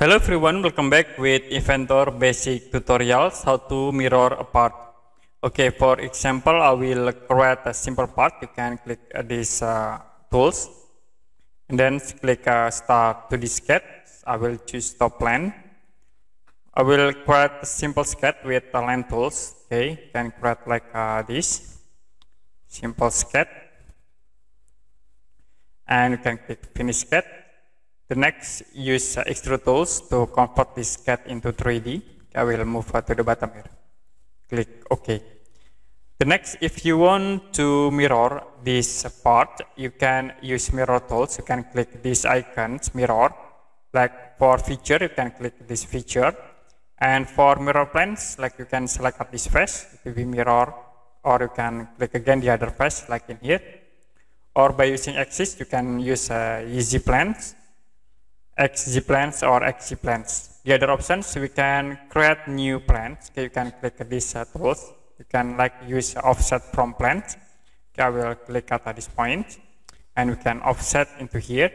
Hello everyone, welcome back with Inventor basic tutorials how to mirror a part. Okay, for example, I will create a simple part. You can click uh, these uh, tools and then click uh, start to the sketch. I will choose top plane. I will create a simple sketch with the line tools. Okay, you can create like uh, this simple sketch and you can click finish sketch the next, use uh, extrude tools to convert this cat into 3D. I will move uh, to the bottom here. Click OK. The next, if you want to mirror this part, you can use mirror tools. You can click these icons, mirror. Like for feature, you can click this feature. And for mirror planes, like you can select this face, it will be mirror, or you can click again the other face, like in here. Or by using axis, you can use uh, easy planes XZ planes or XZ planes. The other options, we can create new planes. Okay, you can click these uh, tools. You can like use offset from planes. Okay, I will click at this point and we can offset into here.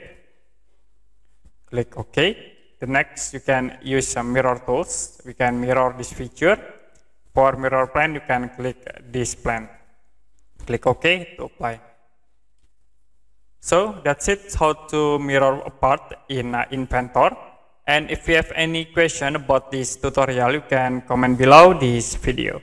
Click OK. The next, you can use some mirror tools. We can mirror this feature. For mirror plane, you can click this plane. Click OK to apply. So that's it how to mirror a part in uh, Inventor. And if you have any question about this tutorial, you can comment below this video.